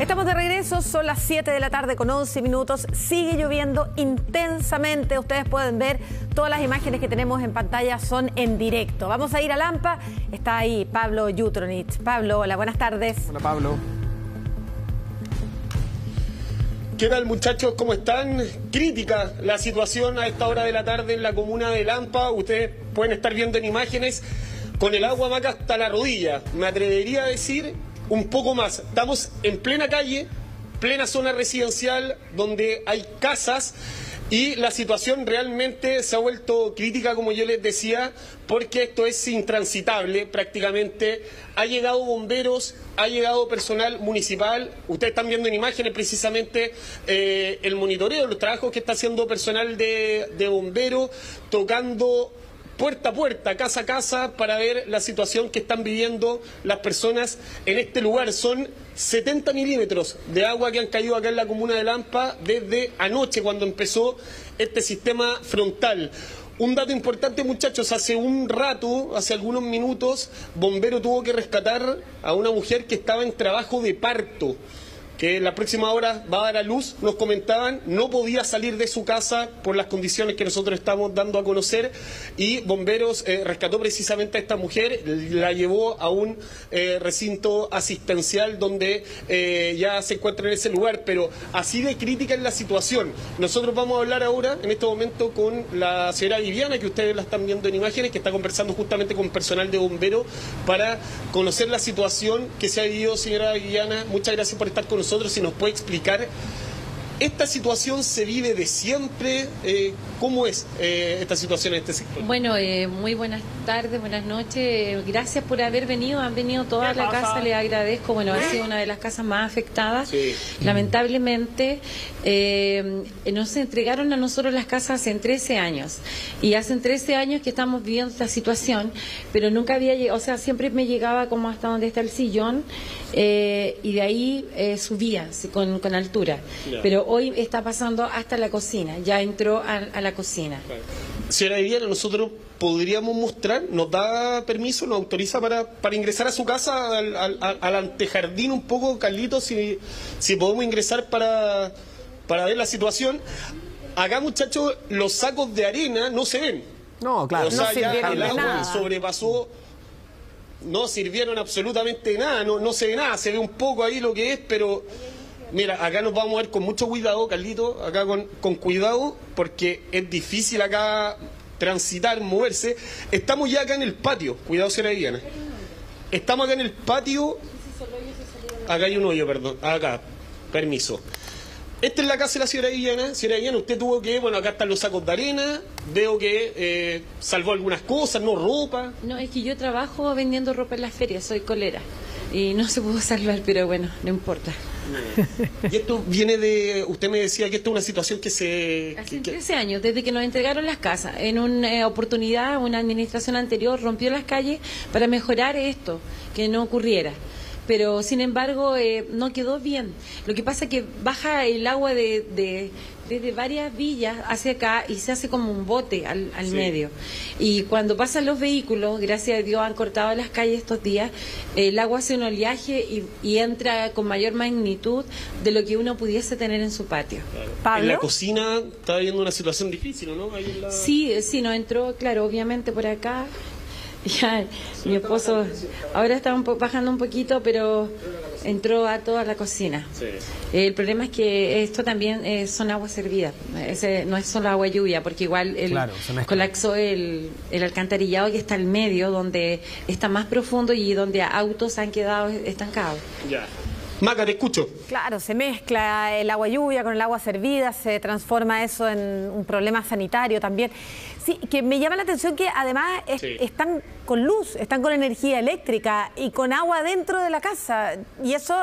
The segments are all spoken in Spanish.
Estamos de regreso, son las 7 de la tarde con 11 minutos. Sigue lloviendo intensamente. Ustedes pueden ver todas las imágenes que tenemos en pantalla son en directo. Vamos a ir a Lampa. Está ahí Pablo Jutronich. Pablo, hola, buenas tardes. Hola, Pablo. ¿Qué tal muchachos? ¿Cómo están? Crítica la situación a esta hora de la tarde en la comuna de Lampa. Ustedes pueden estar viendo en imágenes con el agua maca hasta la rodilla. Me atrevería a decir un poco más. Estamos en plena calle, plena zona residencial, donde hay casas y la situación realmente se ha vuelto crítica, como yo les decía, porque esto es intransitable prácticamente. Ha llegado bomberos, ha llegado personal municipal. Ustedes están viendo en imágenes precisamente eh, el monitoreo, los trabajos que está haciendo personal de, de bomberos, tocando puerta a puerta, casa a casa, para ver la situación que están viviendo las personas en este lugar. Son 70 milímetros de agua que han caído acá en la comuna de Lampa desde anoche cuando empezó este sistema frontal. Un dato importante, muchachos, hace un rato, hace algunos minutos, Bombero tuvo que rescatar a una mujer que estaba en trabajo de parto que en la próxima hora va a dar a luz, nos comentaban, no podía salir de su casa por las condiciones que nosotros estamos dando a conocer y Bomberos eh, rescató precisamente a esta mujer, la llevó a un eh, recinto asistencial donde eh, ya se encuentra en ese lugar, pero así de crítica es la situación. Nosotros vamos a hablar ahora, en este momento, con la señora Viviana, que ustedes la están viendo en imágenes, que está conversando justamente con personal de bomberos para conocer la situación que se ha vivido, señora Viviana. Muchas gracias por estar con nosotros si nos puede explicar ¿Esta situación se vive de siempre? Eh, ¿Cómo es eh, esta situación en este sector? Bueno, eh, muy buenas tardes, buenas noches. Gracias por haber venido. Han venido toda la casa, les agradezco. Bueno, ha sido una de las casas más afectadas. Lamentablemente, nos entregaron a nosotros las casas hace 13 años. Y hace 13 años que estamos viviendo esta situación, pero nunca había llegado, o sea, siempre me llegaba como hasta donde está el sillón y de ahí subía con, con altura. Pero hoy está pasando hasta la cocina, ya entró a, la cocina. Señora Viviana, nosotros podríamos mostrar, nos da permiso, nos autoriza para, para ingresar a su casa, al, antejardín un poco, Carlitos, si, si podemos ingresar para, para ver la situación. Acá, muchachos, los sacos de arena no se ven. No, claro. O sea, ya el agua sobrepasó no sirvieron absolutamente nada, no, no se ve nada, se ve un poco ahí lo que es, pero Mira, acá nos vamos a ver con mucho cuidado, Carlito, acá con, con cuidado, porque es difícil acá transitar, moverse. Estamos ya acá en el patio, cuidado, señora Diana. Estamos acá en el patio. Acá hay un hoyo, perdón. Acá, permiso. Esta es la casa de la señora Diana. Señora Diana, usted tuvo que, bueno, acá están los sacos de arena. Veo que eh, salvó algunas cosas, no ropa. No, es que yo trabajo vendiendo ropa en las ferias, soy colera. Y no se pudo salvar, pero bueno, no importa. Y esto viene de, usted me decía que esto es una situación que se... Hace 13 años, desde que nos entregaron las casas. En una eh, oportunidad, una administración anterior rompió las calles para mejorar esto, que no ocurriera pero sin embargo eh, no quedó bien. Lo que pasa es que baja el agua de, desde varias villas hacia acá y se hace como un bote al, medio. Y cuando pasan los vehículos, gracias a Dios han cortado las calles estos días, el agua hace un oleaje y, entra con mayor magnitud de lo que uno pudiese tener en su patio. En la cocina está viendo una situación difícil, ¿no? Sí, sí, no entró, claro, obviamente por acá Ya, mi esposo ahora está bajando un poquito, pero entró a toda la cocina. El problema es que esto también eh, son aguas servidas, no es solo agua lluvia, porque igual el, colapsó el, el, alcantarillado que está al medio, donde está más profundo y donde autos han quedado estancados. Ya. Maca, te escucho. Claro, se mezcla el agua lluvia con el agua servida, se transforma eso en un problema sanitario también. Sí, que me llama la atención que además están con luz, están con energía eléctrica y con agua dentro de la casa. Y eso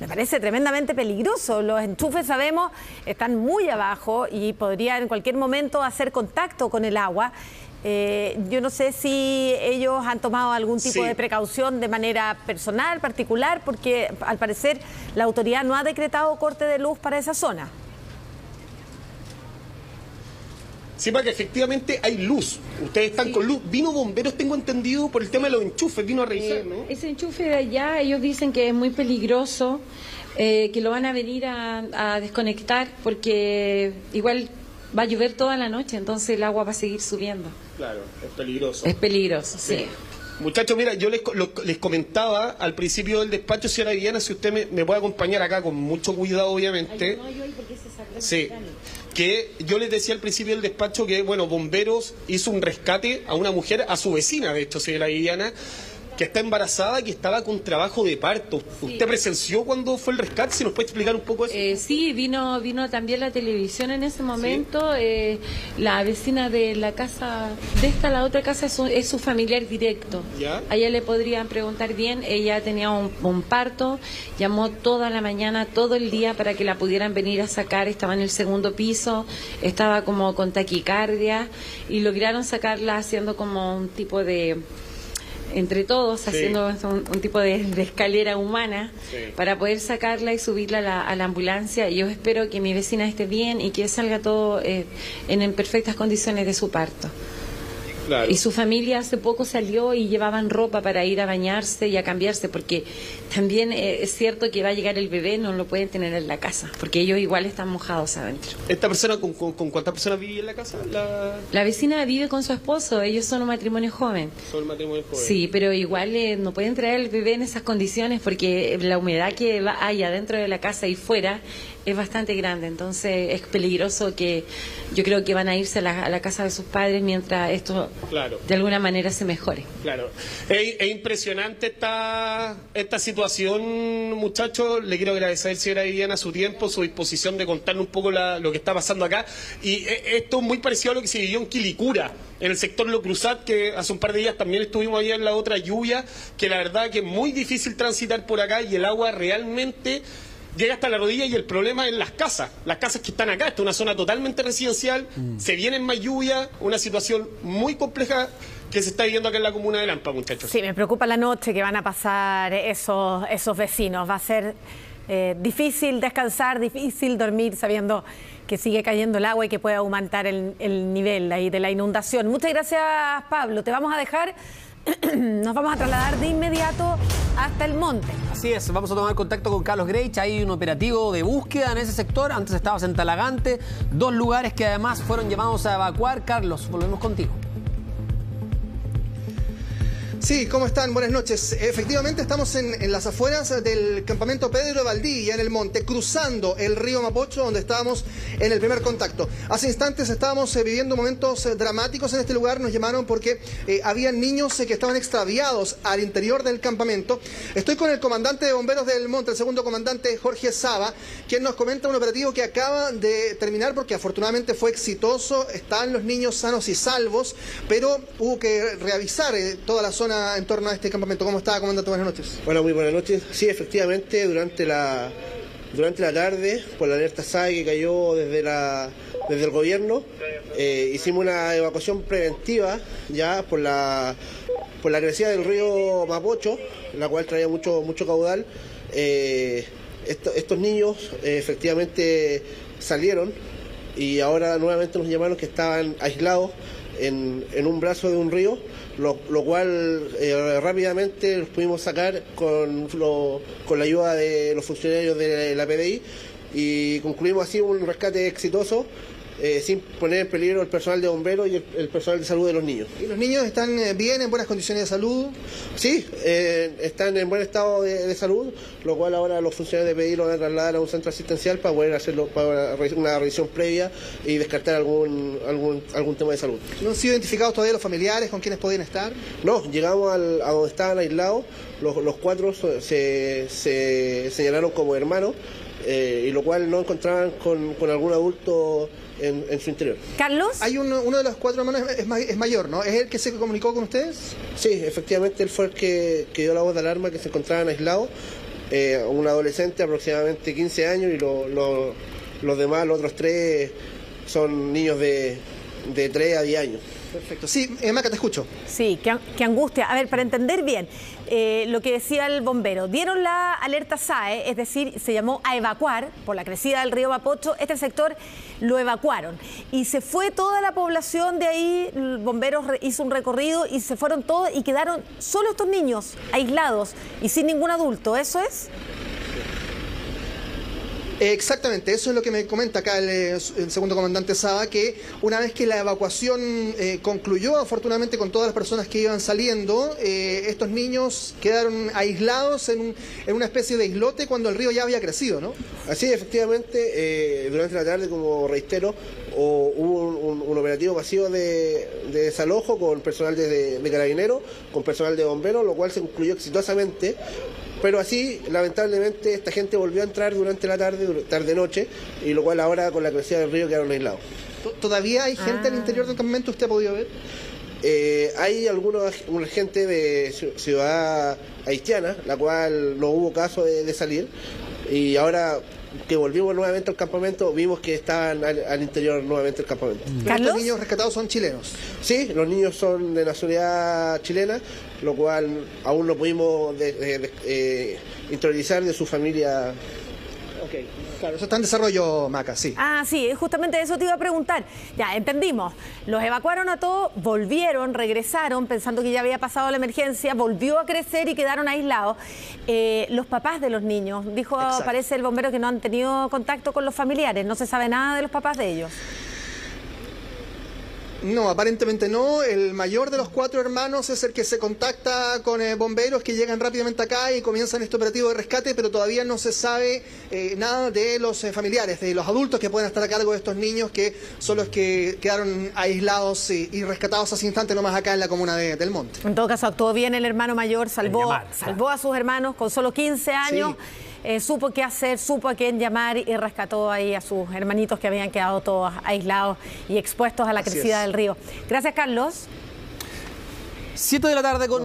me parece tremendamente peligroso. Los enchufes, sabemos, están muy abajo y podrían en cualquier momento hacer contacto con el agua. Eh, yo no sé si ellos han tomado algún tipo de precaución de manera personal, particular, porque al parecer la autoridad no ha decretado corte de luz para esa zona. sepa que efectivamente hay luz. Ustedes están con luz. Vino bomberos, tengo entendido, por el tema de los enchufes, vino a revisar, eh, ¿no? Ese enchufe de allá, ellos dicen que es muy peligroso, eh, que lo van a venir a, desconectar porque igual va a llover toda la noche, entonces el agua va a seguir subiendo. Claro, es peligroso. Es peligroso, sí. Muchachos, mira, yo les, les, comentaba al principio del despacho, señora Viviana, si usted me, puede acompañar acá con mucho cuidado, obviamente. sí, que yo les decía al principio del despacho que, bueno, Bomberos hizo un rescate a una mujer, a su vecina, de hecho, señora Viviana, que está embarazada, que estaba con trabajo de parto. ¿Usted presenció cuando fue el rescate? ¿Se nos puede explicar un poco eso? Eh, sí, vino, vino también la televisión en ese momento. Eh, la vecina de la casa, de esta, la otra casa, es su, familiar directo. ¿Ya? A ella le podrían preguntar bien. Ella tenía un, parto, llamó toda la mañana, todo el día para que la pudieran venir a sacar. Estaba en el segundo piso, estaba como con taquicardia y lograron sacarla haciendo como un tipo de entre todos, haciendo un, tipo de, escalera humana para poder sacarla y subirla a la, ambulancia. Y yo espero que mi vecina esté bien y que salga todo eh, en perfectas condiciones de su parto. Y su familia hace poco salió y llevaban ropa para ir a bañarse y a cambiarse, porque también eh, es cierto que va a llegar el bebé, no lo pueden tener en la casa, porque ellos igual están mojados adentro. ¿Esta persona con, cuántas personas vive en la casa? La... vecina vive con su esposo, ellos son un matrimonio joven. Son un matrimonio joven. Sí, pero igual eh, no pueden traer el bebé en esas condiciones porque la humedad que hay adentro de la casa y fuera es bastante grande, entonces es peligroso que yo creo que van a irse a la, casa de sus padres mientras esto de alguna manera se mejore. Claro, es, impresionante esta, esta situación, muchachos. Le quiero agradecer, señora Viviana, su tiempo, su disposición de contarnos un poco lo que está pasando acá. Y eh, esto es muy parecido a lo que se vivió en Quilicura, en el sector Lo Cruzat, que hace un par de días también estuvimos allá en la otra lluvia, que la verdad que es muy difícil transitar por acá y el agua realmente llega hasta la rodilla y el problema es las casas, las casas que están acá, esta es una zona totalmente residencial, mm. se viene en más lluvia, una situación muy compleja que se está viviendo acá en la comuna de Lampa, muchachos. Sí, me preocupa la noche que van a pasar esos, esos vecinos, va a ser eh, difícil descansar, difícil dormir sabiendo que sigue cayendo el agua y que puede aumentar el, el nivel ahí de la inundación. Muchas gracias, Pablo. Te vamos a dejar nos vamos a trasladar de inmediato hasta el monte. Así es, vamos a tomar contacto con Carlos Greich. Hay un operativo de búsqueda en ese sector. Antes estabas en Talagante, dos lugares que además fueron llamados a evacuar. Carlos, volvemos contigo. Sí, ¿cómo están? Buenas noches. Efectivamente estamos en, las afueras del campamento Pedro Valdivia, en el monte, cruzando el río Mapocho, donde estábamos en el primer contacto. Hace instantes estábamos eh, viviendo momentos eh, dramáticos en este lugar, nos llamaron porque eh, habían niños que estaban extraviados al interior del campamento. Estoy con el comandante de bomberos del monte, el segundo comandante Jorge Saba, quien nos comenta un operativo que acaba de terminar porque afortunadamente fue exitoso, están los niños sanos y salvos, pero hubo que reavisar toda la zona en torno a este campamento. ¿Cómo está, comandante? Buenas noches. Bueno, muy buenas noches. Sí, efectivamente, durante la, durante la tarde, por la alerta SAE que cayó desde, la, desde el gobierno, eh, hicimos una evacuación preventiva ya por la, por la crecida del río Mapocho, la cual traía mucho, mucho caudal. Eh, estos niños eh, efectivamente salieron y ahora nuevamente nos llamaron que estaban aislados en, un brazo de un río lo, cual eh, rápidamente los pudimos sacar con, con la ayuda de los funcionarios de la PDI y concluimos así un rescate exitoso eh, sin poner en peligro el personal de bomberos y el, personal de salud de los niños. ¿Y los niños están eh, bien, en buenas condiciones de salud? Sí, eh, están en buen estado de, salud, lo cual ahora los funcionarios de PDI lo van a trasladar a un centro asistencial para poder hacerlo para una revisión previa y descartar algún, algún, algún tema de salud. ¿No han sido identificados todavía los familiares con quienes podían estar? No, llegamos al, a donde estaban aislados, los, los cuatro se, se señalaron como hermanos. Y lo cual no encontraban con, con algún adulto en, su interior. Carlos. Hay uno, uno de los cuatro hermanos es, mayor, ¿no? ¿Es el que se comunicó con ustedes? Sí, efectivamente él fue el que, dio la voz de alarma que se encontraban aislados. Eh, un adolescente aproximadamente 15 años y los demás, los otros tres, son niños de, de 3 a 10 años. Perfecto. Sí, eh, Maca, te escucho. Sí, qué, angustia. A ver, para entender bien eh, lo que decía el bombero, dieron la alerta SAE, es decir, se llamó a evacuar por la crecida del río Mapocho. Este sector lo evacuaron y se fue toda la población de ahí. El bombero hizo un recorrido y se fueron todos y quedaron solo estos niños aislados y sin ningún adulto. ¿Eso es? Exactamente, eso es lo que me comenta acá el, segundo comandante Saba, que una vez que la evacuación eh, concluyó, afortunadamente con todas las personas que iban saliendo, eh, estos niños quedaron aislados en, una especie de islote cuando el río ya había crecido, ¿no? Así, efectivamente, eh, durante la tarde, como reitero, hubo un, operativo masivo de, desalojo con personal de, de carabineros, con personal de bomberos, lo cual se concluyó exitosamente pero así, lamentablemente, esta gente volvió a entrar durante la tarde, tarde-noche, y lo cual ahora con la crecida del río quedaron aislados. ¿Todavía hay gente al interior del campamento? ¿Usted ha podido ver? Eh, hay algunos, una gente de ciudad haitiana, la cual no hubo caso de salir, y ahora que volvimos nuevamente al campamento, vimos que estaban al, interior nuevamente del campamento. ¿Los niños rescatados son chilenos? Sí, los niños son de nacionalidad chilena, lo cual aún no pudimos de, eh, interiorizar de su familia Claro, eso está en desarrollo, Maca, sí. Ah, sí, justamente eso te iba a preguntar. Ya, entendimos. Los evacuaron a todos, volvieron, regresaron, pensando que ya había pasado la emergencia, volvió a crecer y quedaron aislados. Eh, los papás de los niños, dijo, parece el bombero que no han tenido contacto con los familiares, no se sabe nada de los papás de ellos. No, aparentemente no. El mayor de los cuatro hermanos es el que se contacta con eh, bomberos que llegan rápidamente acá y comienzan este operativo de rescate, pero todavía no se sabe eh, nada de los eh, familiares, de los adultos que pueden estar a cargo de estos niños que son los que quedaron aislados y, rescatados hace instante nomás acá en la comuna de, del Monte. En todo caso, actuó bien el hermano mayor, salvó, salvó a sus hermanos con solo 15 años. Eh, supo qué hacer, supo a quién llamar y rescató ahí a sus hermanitos que habían quedado todos aislados y expuestos a la crecida del río. Gracias, Carlos. Siete de la tarde con...